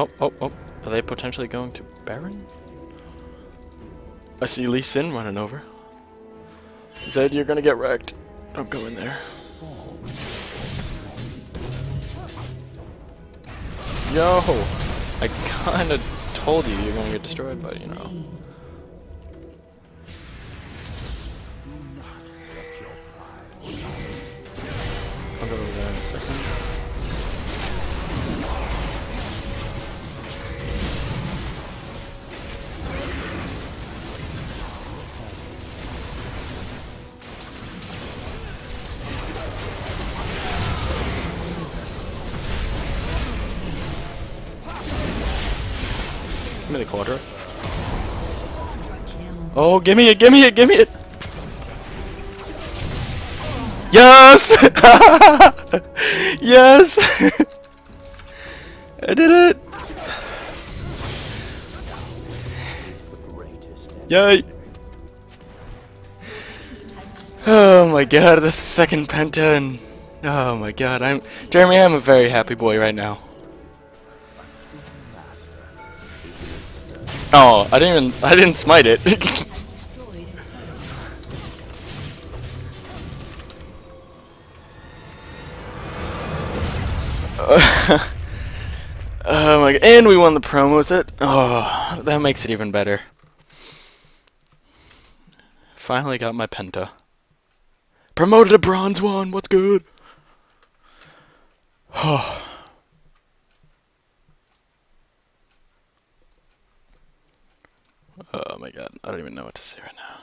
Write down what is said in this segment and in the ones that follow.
Oh, oh, oh. Are they potentially going to Baron? I see Lee Sin running over. Zed, you're gonna get wrecked. Don't go in there. Yo! I kinda told you you're gonna get destroyed, but you know. I'll go over there in a second. Give me the quarter. Oh, give me it, give me it, give me it! Yes! yes! I did it! Yay! Oh my god, this is second penta and... Oh my god, I'm... Jeremy, I'm a very happy boy right now. Oh, I didn't even... I didn't smite it. oh my god, and we won the promo set. Oh, that makes it even better. Finally got my penta. Promoted to bronze one, what's good? Oh. oh my god, I don't even know what to say right now.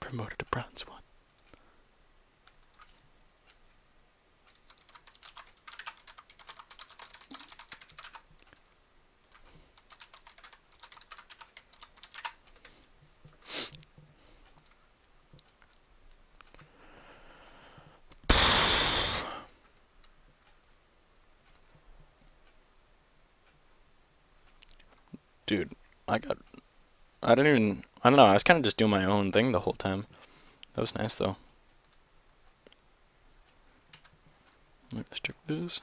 promoted to bronze one. Dude, I got I didn't even I don't know, I was kind of just doing my own thing the whole time. That was nice though. Let's check this.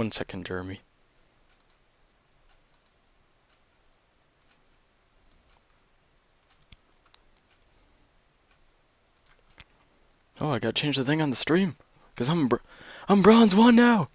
One second, Jeremy. Oh, I gotta change the thing on the stream. Because I'm, br I'm bronze one now.